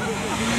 Oh, my God.